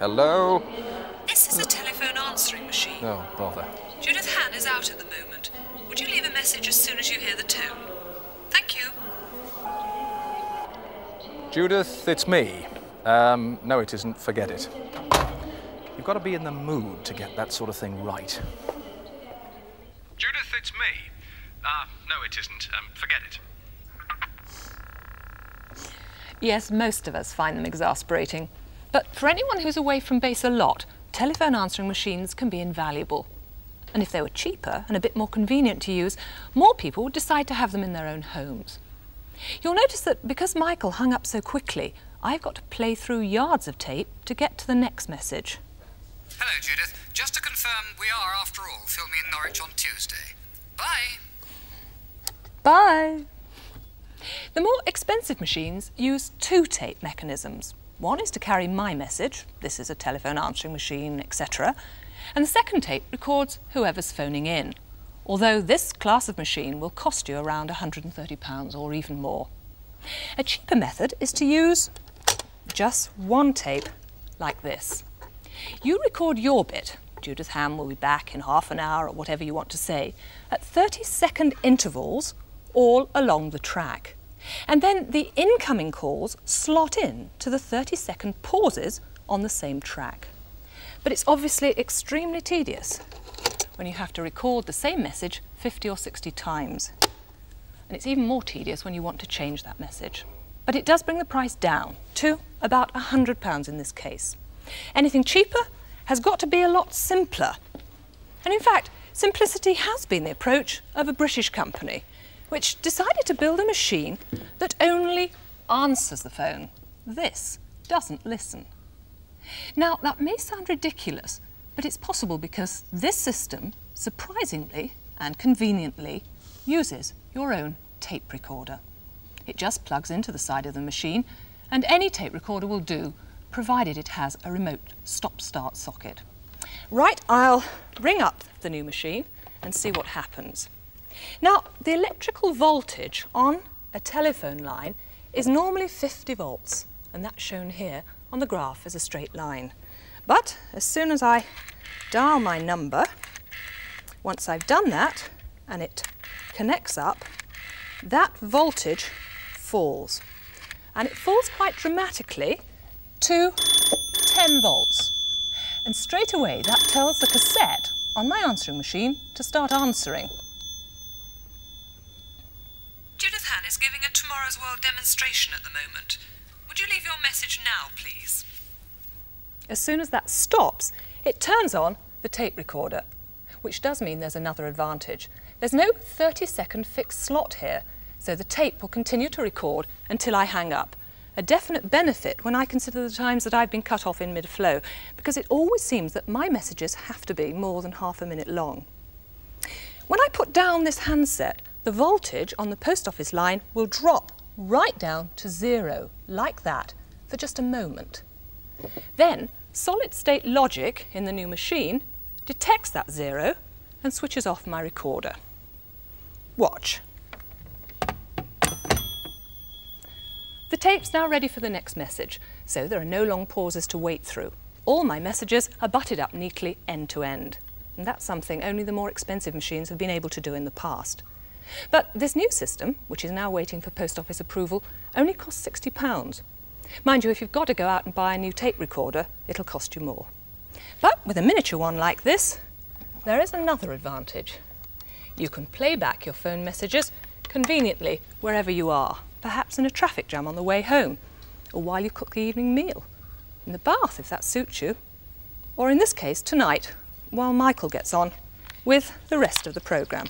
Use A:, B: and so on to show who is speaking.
A: Hello?
B: This is a telephone answering machine.
A: Oh, bother.
B: Judith Hann is out at the moment. Would you leave a message as soon as you hear the tone? Thank you.
A: Judith, it's me. Um, no, it isn't. Forget it. You've got to be in the mood to get that sort of thing right. Judith, it's me. Ah, no, it isn't. Um, forget it.
C: Yes, most of us find them exasperating. But for anyone who's away from base a lot, telephone answering machines can be invaluable. And if they were cheaper and a bit more convenient to use, more people would decide to have them in their own homes. You'll notice that because Michael hung up so quickly, I've got to play through yards of tape to get to the next message.
D: Hello, Judith. Just to confirm, we are, after all, filming in Norwich on Tuesday. Bye.
C: Bye. The more expensive machines use two tape mechanisms. One is to carry my message, this is a telephone answering machine, etc. And the second tape records whoever's phoning in. Although this class of machine will cost you around £130 or even more. A cheaper method is to use just one tape like this. You record your bit, Judith Hann will be back in half an hour or whatever you want to say, at 30 second intervals all along the track. And then the incoming calls slot in to the 30 second pauses on the same track. But it's obviously extremely tedious when you have to record the same message 50 or 60 times. And it's even more tedious when you want to change that message. But it does bring the price down to about £100 in this case. Anything cheaper has got to be a lot simpler. And in fact, simplicity has been the approach of a British company, which decided to build a machine that only answers the phone. This doesn't listen. Now, that may sound ridiculous, but it's possible because this system, surprisingly and conveniently, uses your own tape recorder. It just plugs into the side of the machine, and any tape recorder will do, provided it has a remote stop-start socket. Right, I'll ring up the new machine and see what happens. Now, the electrical voltage on a telephone line is normally 50 volts, and that's shown here on the graph as a straight line. But as soon as I dial my number, once I've done that and it connects up, that voltage falls. And it falls quite dramatically to 10 volts. And straight away that tells the cassette on my answering machine to start answering.
B: Judith Hann is giving a Tomorrow's World demonstration at the moment. Would you leave your message now, please?
C: As soon as that stops, it turns on the tape recorder, which does mean there's another advantage. There's no 30 second fixed slot here, so the tape will continue to record until I hang up. A definite benefit when I consider the times that I've been cut off in mid-flow, because it always seems that my messages have to be more than half a minute long. When I put down this handset, the voltage on the post office line will drop right down to zero, like that, for just a moment. Then, solid state logic in the new machine detects that zero and switches off my recorder. Watch. The tape's now ready for the next message, so there are no long pauses to wait through. All my messages are butted up neatly end to end. And that's something only the more expensive machines have been able to do in the past. But this new system, which is now waiting for post office approval, only costs £60. Mind you, if you've got to go out and buy a new tape recorder, it'll cost you more. But with a miniature one like this, there is another advantage. You can play back your phone messages conveniently wherever you are, perhaps in a traffic jam on the way home, or while you cook the evening meal, in the bath if that suits you, or in this case tonight, while Michael gets on with the rest of the programme.